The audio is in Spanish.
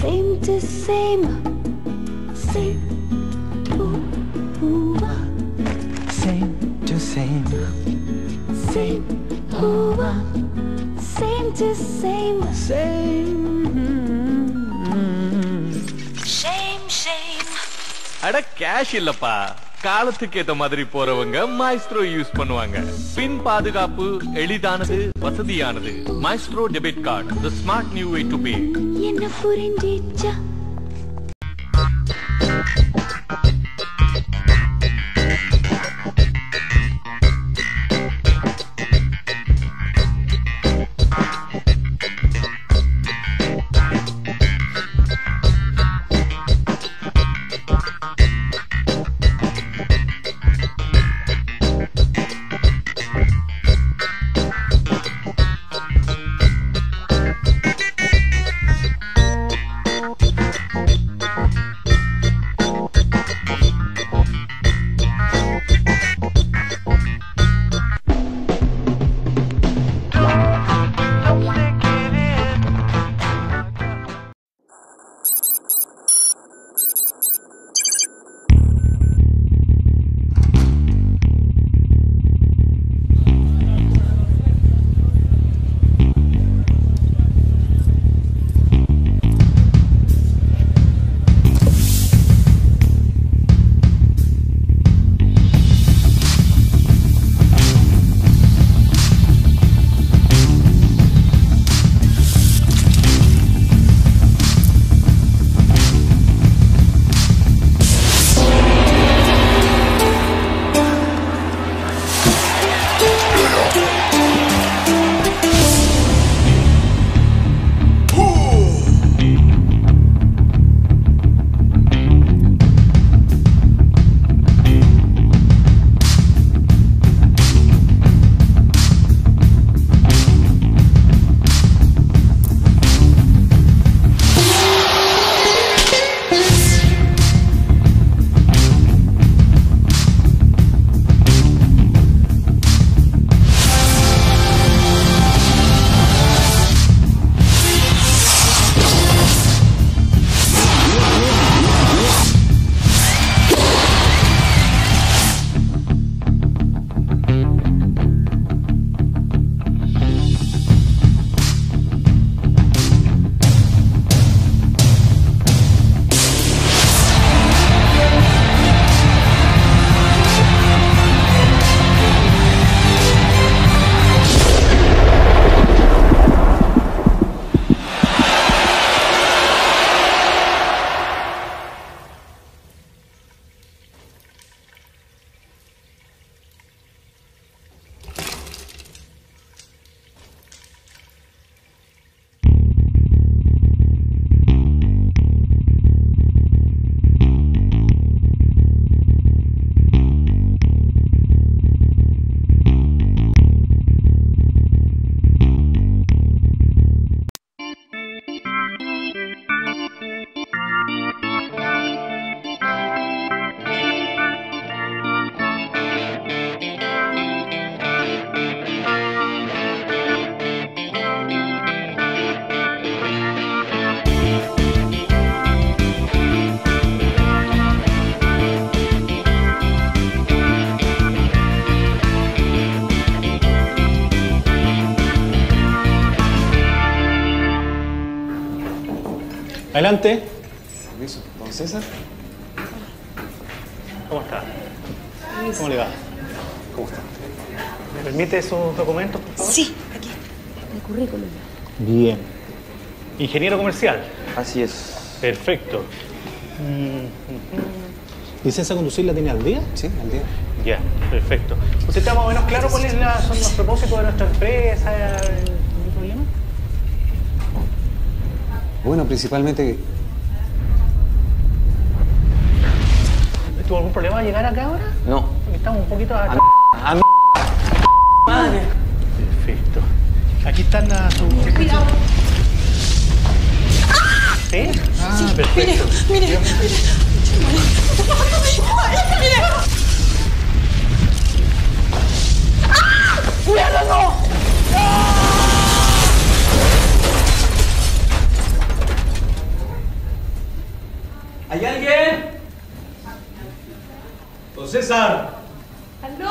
Same to same. Same. Ooh, ooh, ah. Same to same. Same. Ooh, ah. Same to same. Shame, shame. அட cash இல்லப்பா காலத்துக்கு ஏத்த மாதிரி போறவங்க மாய்ஸ்ட்ரோ யூஸ் பண்ணுவாங்க. பின் பாதுகாப்பு எளிதானது வசதியானது. Maestro debit card the smart new way to pay என்ன புரிஞ்சிச்சா? Adelante. Permiso, don César. ¿Cómo está? ¿Cómo le va? ¿Cómo está? ¿Me permite sus documentos, por favor? Sí, aquí. El currículum. Bien. Ingeniero comercial. Así es. Perfecto. Mm, ¿Licencia a conducir la tiene al día? Sí, al día. Ya, perfecto. ¿Usted está más o menos claro cuáles son los propósitos de nuestra empresa? ¿El problema? Bueno, principalmente ¿Tuvo algún problema llegar acá ahora? No. Porque estamos un poquito A, a mi madre. Perfecto. Aquí están las... su- ¿Sí? Ah, perfecto. Mire, mire. Mire. ¿Hay alguien? Don César. ¡Aló!